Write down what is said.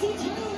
62.